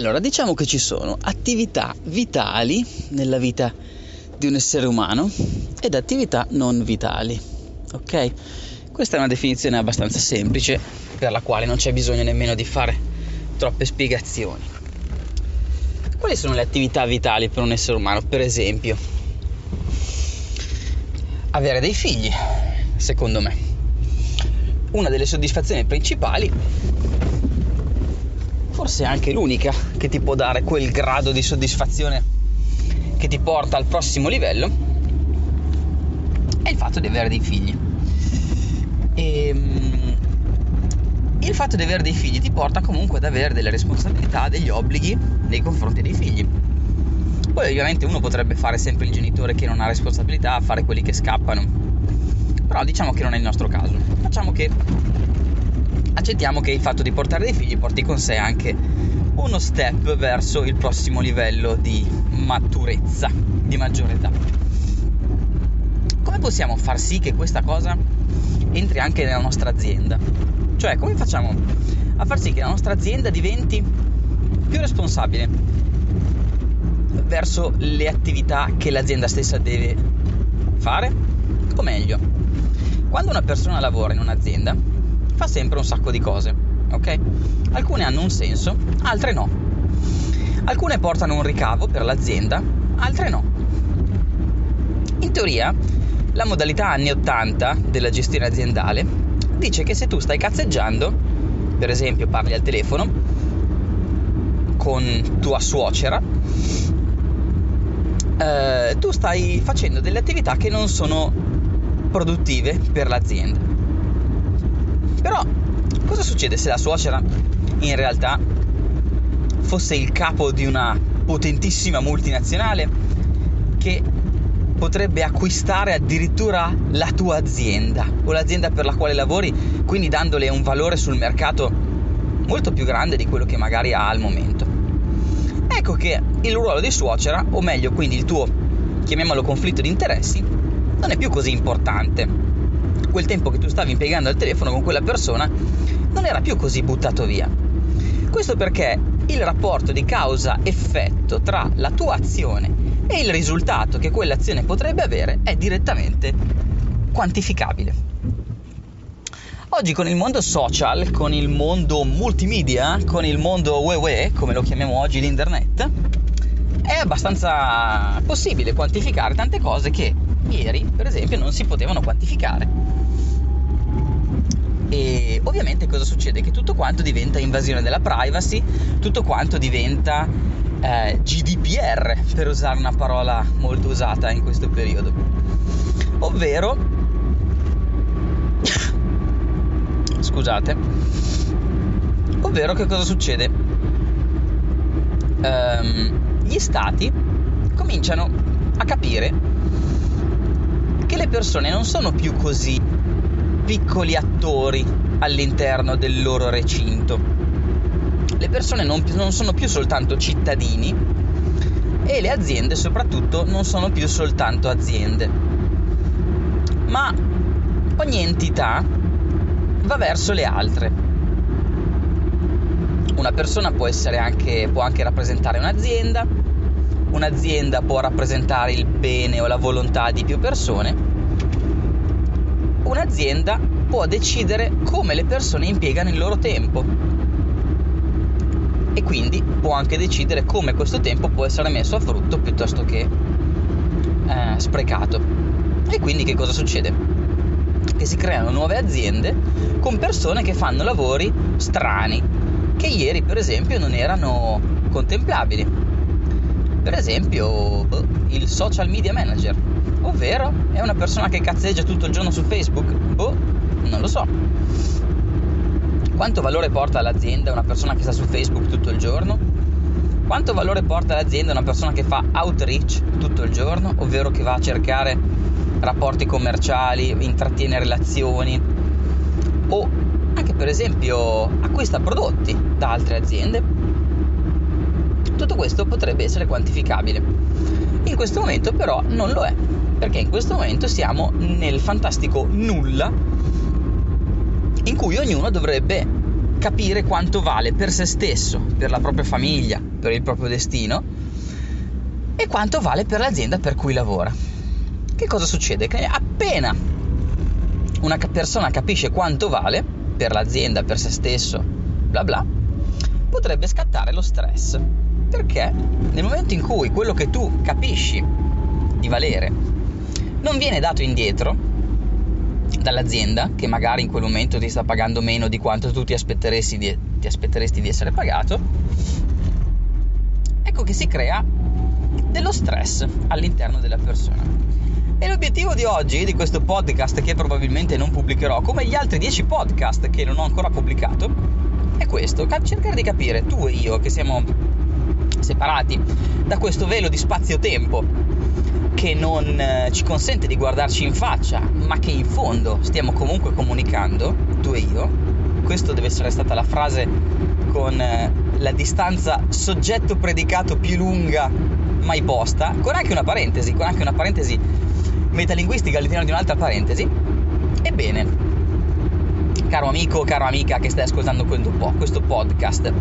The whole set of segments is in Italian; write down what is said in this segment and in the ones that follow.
Allora, diciamo che ci sono attività vitali nella vita di un essere umano ed attività non vitali. Ok? Questa è una definizione abbastanza semplice per la quale non c'è bisogno nemmeno di fare troppe spiegazioni. Quali sono le attività vitali per un essere umano? Per esempio, avere dei figli, secondo me. Una delle soddisfazioni principali, forse anche l'unica che ti può dare quel grado di soddisfazione che ti porta al prossimo livello, è il fatto di avere dei figli. E, ehm, il fatto di avere dei figli ti porta comunque ad avere delle responsabilità, degli obblighi nei confronti dei figli poi ovviamente uno potrebbe fare sempre il genitore che non ha responsabilità, fare quelli che scappano. Però diciamo che non è il nostro caso. Facciamo che accettiamo che il fatto di portare dei figli porti con sé anche uno step verso il prossimo livello di maturezza, di maggiore età. Come possiamo far sì che questa cosa entri anche nella nostra azienda? Cioè, come facciamo a far sì che la nostra azienda diventi più responsabile, verso le attività che l'azienda stessa deve fare? O meglio, quando una persona lavora in un'azienda fa sempre un sacco di cose, ok? Alcune hanno un senso, altre no. Alcune portano un ricavo per l'azienda, altre no. In teoria, la modalità anni 80 della gestione aziendale dice che se tu stai cazzeggiando, per esempio parli al telefono con tua suocera, eh, tu stai facendo delle attività che non sono produttive per l'azienda. Però cosa succede se la suocera in realtà fosse il capo di una potentissima multinazionale che potrebbe acquistare addirittura la tua azienda o l'azienda per la quale lavori, quindi dandole un valore sul mercato molto più grande di quello che magari ha al momento. Ecco che il ruolo di suocera, o meglio quindi il tuo, chiamiamolo conflitto di interessi, non è più così importante. Quel tempo che tu stavi impiegando al telefono con quella persona non era più così buttato via. Questo perché il rapporto di causa-effetto tra la tua azione e il risultato che quell'azione potrebbe avere è direttamente quantificabile. Oggi con il mondo social, con il mondo multimedia, con il mondo wewe, come lo chiamiamo oggi l'internet, è abbastanza possibile quantificare tante cose che ieri, per esempio, non si potevano quantificare. E ovviamente cosa succede? Che tutto quanto diventa invasione della privacy, tutto quanto diventa eh, GDPR, per usare una parola molto usata in questo periodo. Ovvero scusate. Ovvero che cosa succede? Um, gli stati cominciano a capire che le persone non sono più così piccoli attori all'interno del loro recinto. Le persone non, non sono più soltanto cittadini e le aziende soprattutto non sono più soltanto aziende, ma ogni entità va verso le altre. Una persona può, anche, può anche rappresentare un'azienda, un'azienda può rappresentare il bene o la volontà di più persone, un'azienda può decidere come le persone impiegano il loro tempo e quindi può anche decidere come questo tempo può essere messo a frutto piuttosto che eh, sprecato. E quindi che cosa succede? che si creano nuove aziende con persone che fanno lavori strani, che ieri per esempio non erano contemplabili. Per esempio boh, il social media manager, ovvero è una persona che cazzeggia tutto il giorno su Facebook? Boh, non lo so. Quanto valore porta all'azienda una persona che sta su Facebook tutto il giorno? Quanto valore porta all'azienda una persona che fa outreach tutto il giorno, ovvero che va a cercare rapporti commerciali, intrattiene relazioni o anche per esempio acquista prodotti da altre aziende. Tutto questo potrebbe essere quantificabile. In questo momento però non lo è, perché in questo momento siamo nel fantastico nulla in cui ognuno dovrebbe capire quanto vale per se stesso, per la propria famiglia, per il proprio destino e quanto vale per l'azienda per cui lavora. Che cosa succede? Che appena una persona capisce quanto vale per l'azienda, per se stesso, bla bla, potrebbe scattare lo stress. Perché nel momento in cui quello che tu capisci di valere non viene dato indietro dall'azienda, che magari in quel momento ti sta pagando meno di quanto tu ti aspetteresti di, ti aspetteresti di essere pagato, ecco che si crea dello stress all'interno della persona. E l'obiettivo di oggi, di questo podcast che probabilmente non pubblicherò, come gli altri 10 podcast che non ho ancora pubblicato, è questo, cercare di capire, tu e io che siamo separati da questo velo di spazio-tempo che non eh, ci consente di guardarci in faccia, ma che in fondo stiamo comunque comunicando, tu e io. Questo deve essere stata la frase con eh, la distanza soggetto-predicato più lunga mai posta, con anche una parentesi, con anche una parentesi metalinguistica all'interno di un'altra parentesi. Ebbene, caro amico, caro amica che stai ascoltando questo podcast,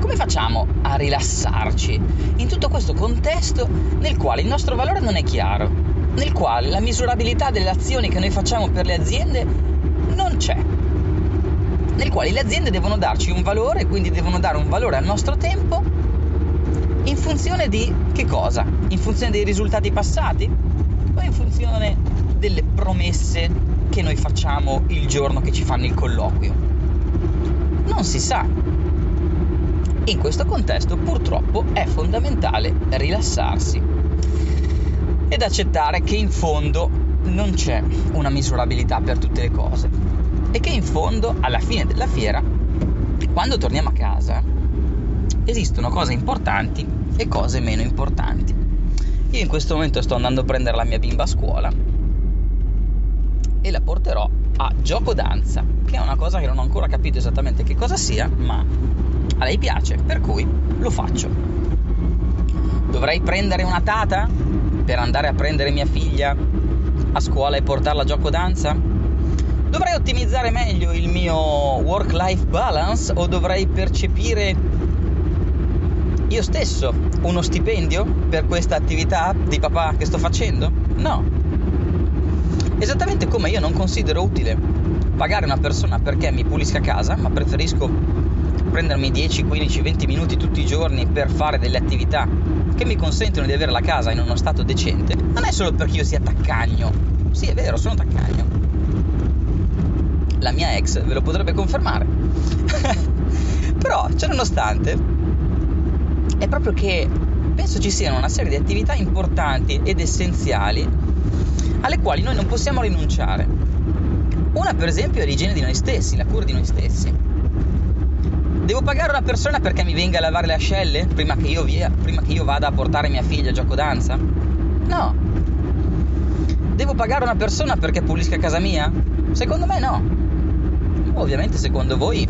come facciamo a rilassarci in tutto questo contesto nel quale il nostro valore non è chiaro, nel quale la misurabilità delle azioni che noi facciamo per le aziende non c'è, nel quale le aziende devono darci un valore, quindi devono dare un valore al nostro tempo in funzione di che cosa? In funzione dei risultati passati? o in funzione delle promesse che noi facciamo il giorno che ci fanno il colloquio? Non si sa. In questo contesto purtroppo è fondamentale rilassarsi ed accettare che in fondo non c'è una misurabilità per tutte le cose e che in fondo alla fine della fiera, quando torniamo a casa, esistono cose importanti e cose meno importanti. Io in questo momento sto andando a prendere la mia bimba a scuola e la porterò a gioco danza, che è una cosa che non ho ancora capito esattamente che cosa sia, ma a lei piace, per cui lo faccio. Dovrei prendere una tata per andare a prendere mia figlia a scuola e portarla a gioco danza? Dovrei ottimizzare meglio il mio work-life balance o dovrei percepire io stesso uno stipendio per questa attività di papà che sto facendo? No. Esattamente come io non considero utile pagare una persona perché mi pulisca casa, ma preferisco prendermi 10, 15, 20 minuti tutti i giorni per fare delle attività che mi consentono di avere la casa in uno stato decente, non è solo perché io sia taccagno. Sì, è vero, sono taccagno. La mia ex ve lo potrebbe confermare. Però, ciononostante, è proprio che penso ci siano una serie di attività importanti ed essenziali alle quali noi non possiamo rinunciare. Una per esempio è l'igiene di noi stessi, la cura di noi stessi. Devo pagare una persona perché mi venga a lavare le ascelle prima che io, via, prima che io vada a portare mia figlia a gioco danza? No. Devo pagare una persona perché pulisca casa mia? Secondo me no. Ovviamente secondo voi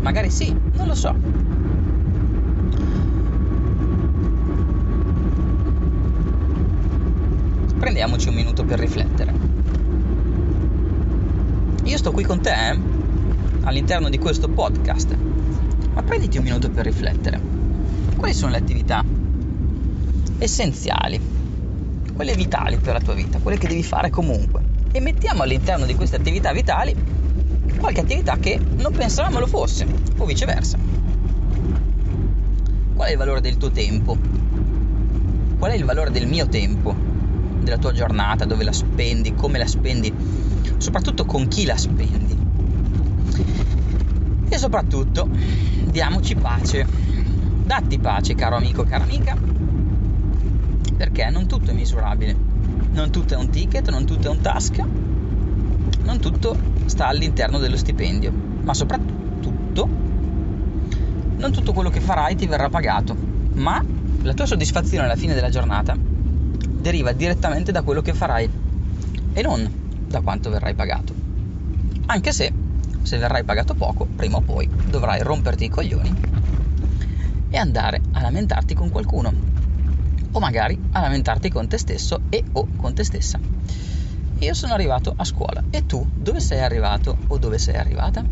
magari sì, non lo so. prendiamoci un minuto per riflettere. Io sto qui con te eh, all'interno di questo podcast, ma prenditi un minuto per riflettere. Quali sono le attività essenziali, quelle vitali per la tua vita, quelle che devi fare comunque? E mettiamo all'interno di queste attività vitali qualche attività che non pensavamo lo fosse, o viceversa. Qual è il valore del tuo tempo? Qual è il valore del mio tempo? della tua giornata, dove la spendi, come la spendi, soprattutto con chi la spendi. E soprattutto diamoci pace. Datti pace, caro amico, cara amica, perché non tutto è misurabile. Non tutto è un ticket, non tutto è un task, non tutto sta all'interno dello stipendio, ma soprattutto non tutto quello che farai ti verrà pagato, ma la tua soddisfazione alla fine della giornata deriva direttamente da quello che farai e non da quanto verrai pagato. Anche se, se verrai pagato poco, prima o poi dovrai romperti i coglioni e andare a lamentarti con qualcuno o magari a lamentarti con te stesso e o con te stessa. Io sono arrivato a scuola e tu dove sei arrivato o dove sei arrivata?